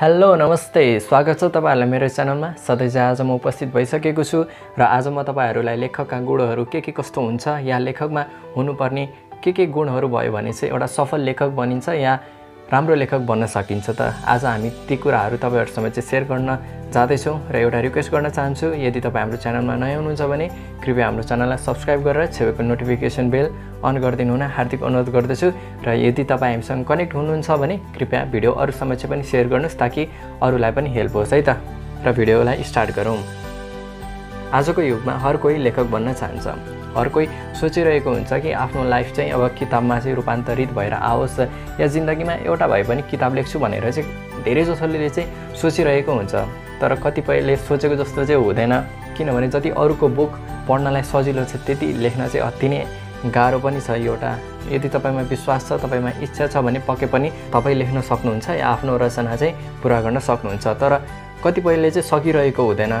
Hello नमस्ते। स्वागत छ तपाईँहरूलाई मेरो च्यानलमा। सधैँ आज म उपस्थित भइसकेको छु र आज म तपाईँहरूलाई लेखकका गुणहरू के के कस्तो हुन्छ या लेखकमा हुनुपर्ने के के गुणहरू भयो भने चाहिँ एउटा सफल लेखक बनिन्छ या राम्रो लेखक बन्न सकिन्छ त। आज हामी ती कुराहरू तपाईँहरूसँग चाहिँ सेयर गर्न जाँदैछौँ र एउटा रिक्वेस्ट गर्न चाहन्छु यदि तपाईँ हाम्रो च्यानलमा नयाँ हुनुहुन्छ भने कृपया हाम्रो च्यानललाई सब्सक्राइब गरेर छेउको नोटिफिकेसन बेल अन गरिदिनु हुन हार्दिक अनुरोध गर्दछु र यदि तपाईँ हामीसँग कनेक्ट हुनुहुन्छ भने कृपया भिडियो अरू समक्ष पनि सेयर गर्नुहोस् ताकि अरूलाई पनि हेल्प होस् है त। र भिडियोलाई स्टार्ट गरौँ। आजको युगमा हर कोही लेखक बन्न चाहन्छ। हर कोही सोचिरहेको हुन्छ कि आफ्नो लाइफ चाहिँ अब किताबमा चाहिँ रूपान्तरित भएर आओस्। या जिन्दगीमा एउटा भए पनि किताब लेख्छु भनेर चाहिँ धेरै जसोले चाहिँ सोचिरहेको हुन्छ। तर कतिपयले सोचेको जस्तो चाहिँ हुँदैन। किनभने जति अरूको बुक पढ्नलाई सजिलो छ त्यति लेख्न चाहिँ अति नै गाह्रो पनि छ एउटा। यदि तपाईँमा विश्वास छ तपाईँमा इच्छा छ भने पक्कै पनि तपाईँ लेख्न सक्नुहुन्छ या आफ्नो रचना चाहिँ पुरा गर्न सक्नुहुन्छ। तर कतिपयले चाहिँ सकिरहेको हुँदैन।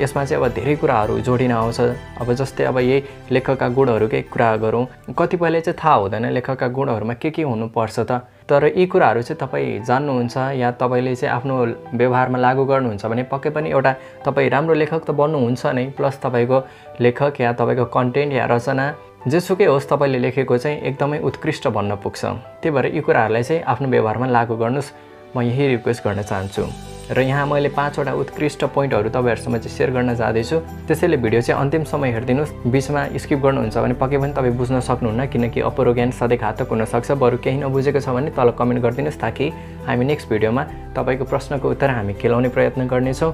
यसमा चाहिँ अब धेरै कुराहरू जोडिन आउँछ। अब जस्तै अब यही लेखकका गुणहरूकै कुरा गरौँ। कतिपयले चाहिँ थाहा हुँदैन लेखकका गुणहरूमा के के हुनुपर्छ त। तर यी कुराहरू चाहिँ तपाईँ जान्नुहुन्छ या तपाईँले चाहिँ आफ्नो व्यवहारमा लागू गर्नुहुन्छ भने पक्कै पनि एउटा तपाईँ राम्रो लेखक त बन्नुहुन्छ नै। प्लस तपाईँको लेखक या तपाईँको कन्टेन्ट या रचना जेसुकै होस् तपाईँले लेखेको चाहिँ एकदमै उत्कृष्ट बन्न पुग्छ। त्यही भएर यी कुराहरूलाई चाहिँ आफ्नो व्यवहारमा लागू गर्नुहोस्। म यही रिक्वेस्ट गर्न चाहन्छु। र यहाँ मैले पाँचवटा उत्कृष्ट पोइन्टहरू तपाईँहरूसँग चाहिँ सेयर गर्न जाँदैछु। त्यसैले भिडियो चाहिँ अन्तिमसम्म हेरिदिनुहोस्। बिचमा स्किप गर्नुहुन्छ भने पक्कै पनि तपाईँ बुझ्न सक्नुहुन्न किनकि अपरो ज्ञान सधैँ घातक हुनसक्छ बरु केही नबुझेको छ भने तल कमेन्ट गरिदिनुहोस् ताकि हामी नेक्स्ट भिडियोमा तपाईँको प्रश्नको उत्तर हामी खेलाउने प्रयत्न गर्नेछौँ।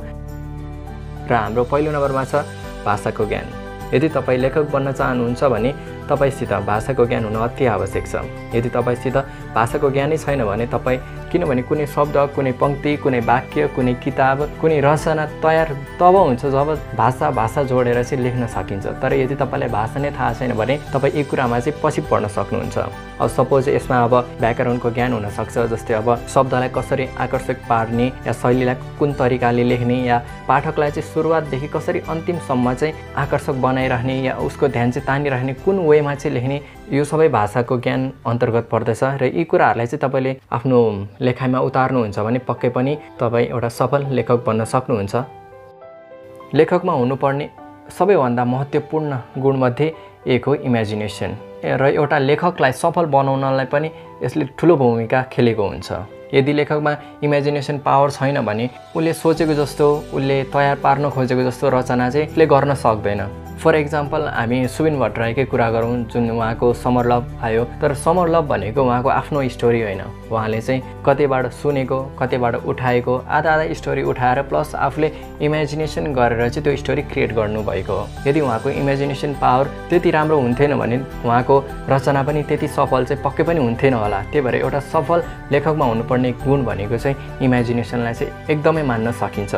र हाम्रो पहिलो नम्बरमा छ भाषाको ज्ञान। यदि तपाईँ लेखक बन्न चाहनुहुन्छ भने तपाईँसित भाषाको ज्ञान हुन अति आवश्यक छ। यदि तपाईँसित भाषाको ज्ञानै छैन भने तपाईँ किनभने कुनै शब्द कुनै पङ्क्ति कुनै वाक्य कुनै किताब कुनै रचना तयार तब हुन्छ जब भाषा भाषा जोडेर चाहिँ लेख्न सकिन्छ। तर यदि तपाईँलाई भाषा नै थाहा छैन भने तपाईँ एक कुरामा चाहिँ पछि पढ्न सक्नुहुन्छ। अब सपोज यसमा अब व्याकरणको ज्ञान हुनसक्छ जस्तै अब शब्दलाई कसरी आकर्षक पार्ने या शैलीलाई कुन तरिकाले लेख्ने या पाठकलाई चाहिँ सुरुवातदेखि कसरी अन्तिमसम्म चाहिँ आकर्षक बनाइराख्ने या उसको ध्यान चाहिँ तानिराख्ने कुन वेमा चाहिँ लेख्ने यो सबै भाषाको ज्ञान अन्तर्गत पर्दछ र यी कुराहरूलाई चाहिँ तपाईँले आफ्नो लेखाइमा उतार्नुहुन्छ भने पक्कै पनि तपाईँ एउटा सफल लेखक बन्न सक्नुहुन्छ। लेखकमा हुनुपर्ने सबैभन्दा महत्त्वपूर्ण गुणमध्ये एक हो इमेजिनेसन र एउटा लेखकलाई सफल बनाउनलाई पनि यसले ठुलो भूमिका खेलेको हुन्छ। यदि लेखकमा इमेजिनेसन पावर छैन भने उसले सोचेको जस्तो उसले तयार पार्न खोजेको जस्तो रचना चाहिँ उसले गर्न सक्दैन। फर इक्जाम्पल हामी सुबिन भट्टराईकै कुरा गरौँ जुन उहाँको समर लभ आयो। तर समर लभ भनेको उहाँको आफ्नो स्टोरी होइन। उहाँले चाहिँ कतैबाट सुनेको कतैबाट उठाएको आधा आधा स्टोरी उठाएर प्लस आफूले इमेजिनेसन गरेर चाहिँ त्यो स्टोरी क्रिएट गर्नुभएको हो। यदि उहाँको इमेजिनेसन पावर त्यति राम्रो हुन्थेन भने उहाँको रचना पनि त्यति सफल चाहिँ पक्कै पनि हुन्थेन होला। त्यही भएर एउटा सफल लेखकमा हुनुपर्ने गुण भनेको चाहिँ इमेजिनेसनलाई चाहिँ एकदमै मान्न सकिन्छ।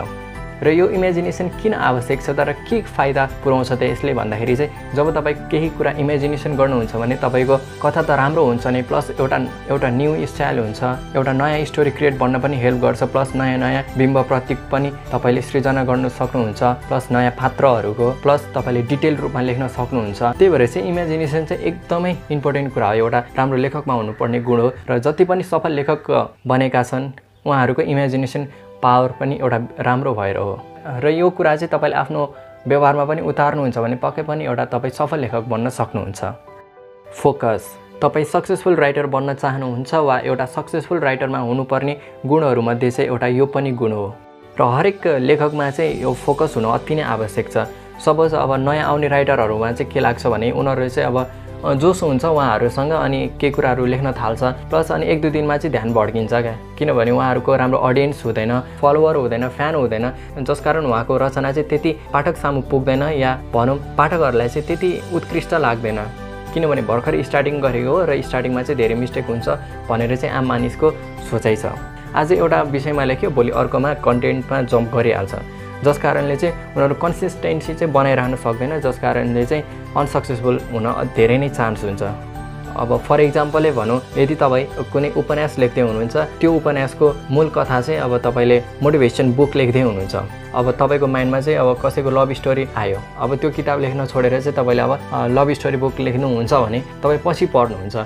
र यो इमेजिनेसन किन आवश्यक छ तर के फाइदा पुऱ्याउँछ त यसले भन्दाखेरि चाहिँ जब तपाईँ केही कुरा इमेजिनेसन गर्नुहुन्छ भने तपाईँको कथा त राम्रो हुन्छ नै प्लस एउटा एउटा न्यू स्टाइल हुन्छ एउटा नयाँ स्टोरी क्रिएट बन्न पनि हेल्प गर्छ प्लस नयाँ नयाँ बिम्ब प्रतीक पनि तपाईँले सृजना गर्नु सक्नुहुन्छ प्लस नयाँ पात्रहरूको प्लस तपाईँले डिटेल रूपमा लेख्न सक्नुहुन्छ। त्यही भएर चाहिँ इमेजिनेसन चाहिँ एकदमै इम्पोर्टेन्ट कुरा हो। एउटा राम्रो लेखकमा हुनुपर्ने गुण हो। र जति पनि सफल लेखक बनेका छन् उहाँहरूको इमेजिनेसन पावर पनि एउटा राम्रो भएर हो। र यो कुरा चाहिँ तपाईँले आफ्नो व्यवहारमा पनि उतार्नुहुन्छ भने पक्कै पनि एउटा तपाईँ सफल लेखक बन्न सक्नुहुन्छ। फोकस तपाईँ सक्सेसफुल राइटर बन्न चाहनुहुन्छ वा एउटा सक्सेसफुल राइटरमा हुनुपर्ने गुणहरूमध्ये चाहिँ एउटा यो पनि गुण हो। र हरेक लेखकमा चाहिँ यो फोकस हुनु अति नै आवश्यक छ। सपोज अब नयाँ आउने राइटरहरूमा चाहिँ के लाग्छ भने उनीहरू चाहिँ अब जोस हुन्छ उहाँहरूसँग अनि केही कुराहरू लेख्न थाल्छ। प्लस अनि एक दुई दिनमा चाहिँ ध्यान भड्किन्छ क्या। किनभने उहाँहरूको राम्रो अडियन्स हुँदैन फलोवर हुँदैन फ्यान हुँदैन। जस कारण उहाँको रचना चाहिँ त्यति पाठक सामु पुग्दैन या भनौँ पाठकहरूलाई चाहिँ त्यति उत्कृष्ट लाग्दैन। किनभने भर्खर स्टार्टिङ गरेको हो र स्टार्टिङमा चाहिँ धेरै मिस्टेक हुन्छ भनेर चाहिँ आम मानिसको सोचाइ छ। आज एउटा विषयमा लेख्यो भोलि अर्कोमा कन्टेन्टमा जम्प गरिहाल्छ। जस कारणले चाहिँ उनीहरू कन्सिस्टेन्सी चाहिँ बनाइरहन सक्दैन जस कारणले चाहिँ अनसक्सेसफुल हुन धेरै नै चान्स हुन्छ। अब फर इक्जाम्पलै भनौँ यदि तपाईँ कुनै उपन्यास लेख्दै हुनुहुन्छ त्यो उपन्यासको मूल कथा चाहिँ अब तपाईँले मोटिभेसन बुक लेख्दै हुनुहुन्छ। अब तपाईँको माइन्डमा चाहिँ अब कसैको लभ स्टोरी आयो। अब त्यो किताब लेख्न छोडेर चाहिँ तपाईँले अब लभ स्टोरी बुक लेख्नुहुन्छ भने तपाईँ पछि पढ्नुहुन्छ।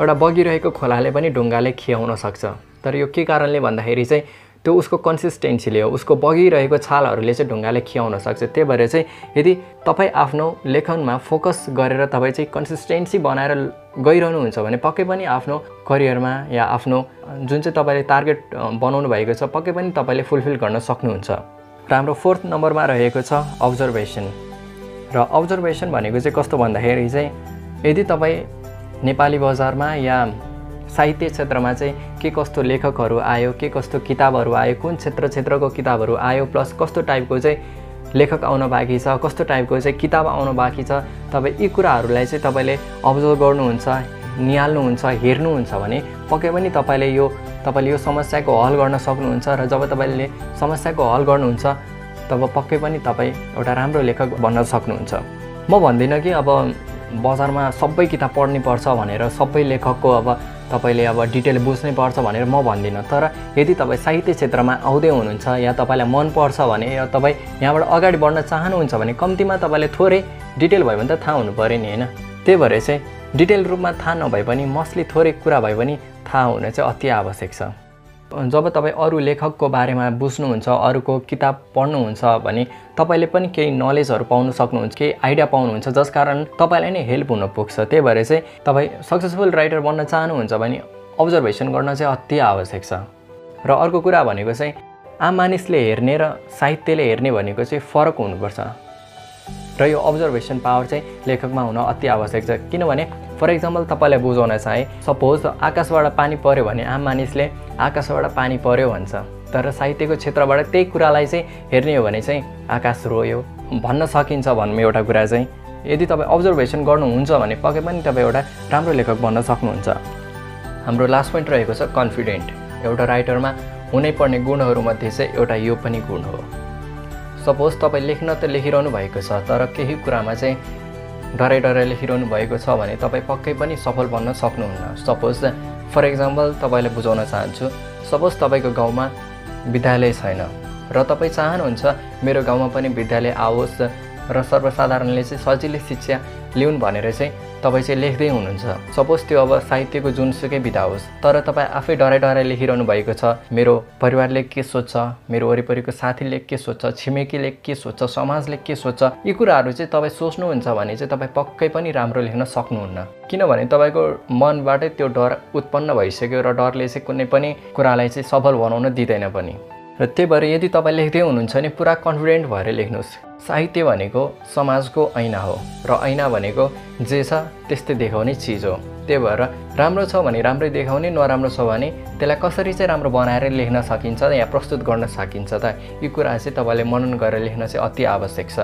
एउटा बगिरहेको खोलाले पनि ढुङ्गाले खियाउन सक्छ। तर यो के कारणले भन्दाखेरि चाहिँ त्यो उसको कन्सिस्टेन्सीले हो। उसको बगिरहेको छालहरूले चाहिँ ढुङ्गाले खियाउन सक्छ। त्यही भएर चाहिँ यदि तपाईँ आफ्नो लेखनमा फोकस गरेर तपाईँ चाहिँ कन्सिस्टेन्सी बनाएर गइरहनुहुन्छ भने पक्कै पनि आफ्नो करियरमा या आफ्नो जुन चाहिँ तपाईँले टार्गेट बनाउनु भएको छ पक्कै पनि तपाईँले फुलफिल गर्न सक्नुहुन्छ। र हाम्रो फोर्थ नम्बरमा रहेको छ अब्जर्भेसन र अब्जर्भेसन भनेको चाहिँ कस्तो भन्दाखेरि चाहिँ यदि तपाईँ नेपाली बजारमा या साहित्य क्षेत्रमा चाहिँ के कस्तो लेखकहरू आयो के कस्तो किताबहरू आयो कुन क्षेत्र क्षेत्रको किताबहरू आयो प्लस कस्तो टाइपको चाहिँ लेखक आउन बाँकी छ कस्तो टाइपको चाहिँ किताब आउन बाँकी छ तपाईँ यी कुराहरूलाई चाहिँ तपाईँले अब्जर्भ गर्नुहुन्छ निहाल्नुहुन्छ हेर्नुहुन्छ भने पक्कै पनि तपाईँले यो तपाईँले यो समस्याको हल गर्न सक्नुहुन्छ र जब तपाईँले समस्याको हल गर्नुहुन्छ तब पक्कै पनि तपाईँ एउटा राम्रो लेखक बन्न सक्नुहुन्छ। म भन्दिनँ कि अब बजारमा सबै किताब पढ्नै पर्छ भनेर सबै लेखकको अब तपाईँले अब डिटेल बुझ्नै पर्छ भनेर म भन्दिनँ। तर यदि तपाईँ साहित्य क्षेत्रमा आउँदै हुनुहुन्छ या तपाईँलाई मनपर्छ भने या तपाईँ यहाँबाट अगाडि बढ्न चाहनुहुन्छ भने कम्तीमा तपाईँले थोरै डिटेल भयो भने त थाहा हुनु पऱ्यो नि होइन? त्यही भएर चाहिँ डिटेल रूपमा थाहा नभए पनि मस्टली थोरै कुरा भए पनि थाहा हुन चाहिँ अति आवश्यक छ। जब तपाईँ अरू लेखकको बारेमा बुझ्नुहुन्छ अरूको किताब पढ्नुहुन्छ भने तपाईँले पनि केही नलेजहरू पाउनु सक्नुहुन्छ केही आइडिया पाउनुहुन्छ जस कारण तपाईँलाई नै हेल्प हुन पुग्छ। त्यही भएर चाहिँ तपाईँ सक्सेसफुल राइटर बन्न चाहनुहुन्छ भने अब्जर्भेसन गर्न चाहिँ अति आवश्यक छ। र अर्को कुरा भनेको चाहिँ आम मानिसले हेर्ने र साहित्यले हेर्ने भनेको चाहिँ फरक हुनुपर्छ। र यो अब्जर्भेसन पावर चाहिँ लेखकमा हुन अति आवश्यक छ। किनभने फर इक्जाम्पल तपाईँलाई बुझाउन चाहे सपोज आकाशबाट पानी पऱ्यो भने आम मानिसले आकाशबाट पानी पऱ्यो भन्छ। तर साहित्यको क्षेत्रबाट त्यही कुरालाई चाहिँ हेर्ने हो भने चाहिँ आकाश रोयो। भन्न सकिन्छ भन्नु एउटा कुरा चाहिँ। यदि तपाईँ अब्जर्भेसन गर्नुहुन्छ भने पक्कै पनि तपाईँ एउटा राम्रो लेखक बन्न सक्नुहुन्छ। हाम्रो लास्ट पोइन्ट रहेको छ कन्फिडेन्ट एउटा राइटरमा हुनैपर्ने गुणहरूमध्ये चाहिँ एउटा यो पनि गुण हो। सपोज तपाईँ लेख्न त लेखिरहनु भएको छ तर केही कुरामा चाहिँ डराइ डराइ लेखिरहनु भएको छ भने तपाईँ पक्कै पनि सफल बन्न सक्नुहुन्न। सपोज फर इक्जाम्पल तपाईँलाई बुझाउन चाहन्छु। सपोज तपाईँको गाउँमा विद्यालय छैन र तपाईँ चाहनुहुन्छ मेरो गाउँमा पनि विद्यालय आओस्। र सर्वसाधारणले चाहिँ सजिलै शिक्षा लिउन् भनेर चाहिँ तपाईँ चाहिँ लेख्दै हुनुहुन्छ। सपोज त्यो अब साहित्यको जुनसुकै विधा होस् तर तपाईँ आफै डराइ डराइ लेखिरहनु भएको छ मेरो परिवारले के सोध्छ मेरो वरिपरिको साथीले के सोध्छ छिमेकीले के सोध्छ समाजले के सोध्छ यी कुराहरू चाहिँ तपाईँ सोच्नुहुन्छ भने चाहिँ तपाईँ पक्कै पनि राम्रो लेख्न सक्नुहुन्न। किनभने तपाईँको मनबाटै त्यो डर उत्पन्न भइसक्यो र डरले चाहिँ कुनै पनि कुरालाई चाहिँ सफल बनाउन दिँदैन पनि। र त्यही भएर यदि तपाईँ लेख्दै हुनुहुन्छ भने पुरा कन्फिडेन्ट भएर लेख्नुहोस्। साहित्य भनेको समाजको ऐना हो र ऐना भनेको जे छ त्यस्तै देखाउने चिज हो। त्यही भएर राम्रो छ भने राम्रै देखाउने नराम्रो छ भने त्यसलाई कसरी चाहिँ राम्रो बनाएर लेख्न सकिन्छ या प्रस्तुत गर्न सकिन्छ त यो कुरा चाहिँ तपाईँले मनन गरेर लेख्न चाहिँ अति आवश्यक छ।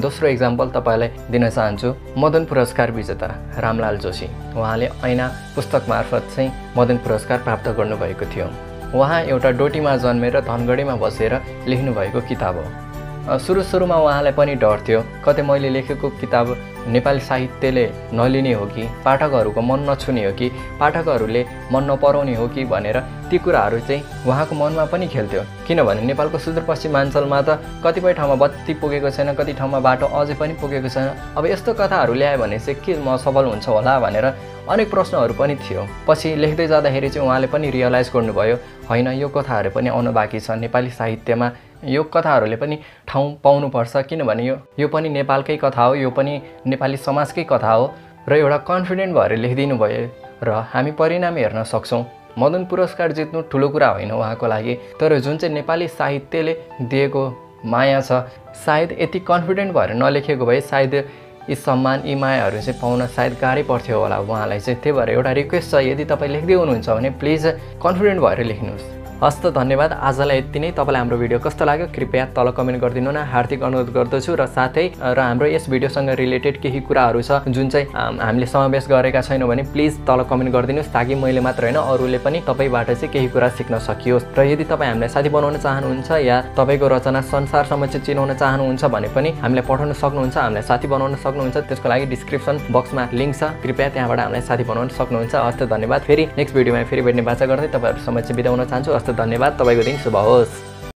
दोस्रो इक्जाम्पल तपाईँलाई दिन चाहन्छु मदन पुरस्कार विजेता रामलाल जोशी। उहाँले ऐना पुस्तक मार्फत चाहिँ मदन पुरस्कार प्राप्त गर्नुभएको थियो। उहाँ एउटा डोटीमा जन्मेर धनगढीमा बसेर लेख्नुभएको किताब हो। सुरु सुरुमा उहाँलाई पनि डर थियो। कतै मैले लेखेको किताब नेपाली साहित्यले नलिने हो कि पाठकहरूको मन नछुने हो कि पाठकहरूले मन नपराउने हो कि भनेर ती कुराहरू चाहिँ उहाँको मनमा पनि खेल्थ्यो। किनभने नेपालको सुदूरपश्चिमाञ्चलमा त कतिपय ठाउँमा बत्ती पुगेको छैन कति ठाउँमा बाटो अझै पनि पुगेको छैन। अब यस्तो कथाहरू ल्यायो भने चाहिँ के म सफल हुन्छ होला भनेर अनेक प्रश्नहरू पनि थियो। पछि लेख्दै जाँदाखेरि चाहिँ उहाँले पनि रियलाइज गर्नुभयो होइन यो कथाहरू पनि आउनु बाँकी छ। नेपाली साहित्यमा यो कथाहरूले पनि ठाउँ पाउनुपर्छ किनभने यो यो पनि नेपालकै कथा हो यो पनि नेपाली समाजकै कथा हो र एउटा कन्फिडेन्ट भएर लेखिदिनु भयो र हामी परिणाम हेर्न सक्छौँ। मदन पुरस्कार जित्नु ठुलो कुरा होइन उहाँको लागि तर जुन चाहिँ नेपाली साहित्यले दिएको माया छ सायद यति कन्फिडेन्ट भएर नलेखेको भए सायद यी सम्मान यी मायाहरू चाहिँ पाउन सायद गाह्रै पर्थ्यो होला उहाँलाई चाहिँ। त्यही भएर एउटा रिक्वेस्ट छ यदि तपाईँ लेख्दै हुनुहुन्छ भने प्लिज कन्फिडेन्ट भएर लेख्नुहोस्। हस्त धन्यवाद। आजलाई यति नै। तपाईँलाई हाम्रो भिडियो कस्तो लाग्यो? कृपया तल कमेन्ट गरिदिनु न। हार्दिक अनुरोध गर्दछु र साथै र हाम्रो यस भिडियोसँग रिलेटेड केही कुराहरू छ जुन चाहिँ हामीले समावेश गरेका छैनौँ भने प्लिज तल कमेन्ट गरिदिनुहोस् ताकि मैले मात्र होइन अरूले पनि तपाईँबाट चाहिँ केही कुरा सिक्न सकियोस्। र यदि तपाईँ हामीलाई साथी बनाउन चाहनुहुन्छ या तपाईँको रचना संसारसम्म चाहिँ चिनाउन चाहनुहुन्छ भने पनि हामीलाई पठाउन सक्नुहुन्छ हामीलाई साथी बनाउन सक्नुहुन्छ त्यसको लागि डिस्क्रिप्सन बक्समा लिङ्क छ। कृपया त्यहाँबाट हामीलाई साथी बनाउन सक्नुहुन्छ। हस्त धन्यवाद। फेरि नेक्स्ट भिडियोमा फेरि भेट्ने बाचा गर्दै तपाईँहरू समक्ष बिताउन चाहन्छु। धन्यवाद तपाईँको दिन शुभ होस्।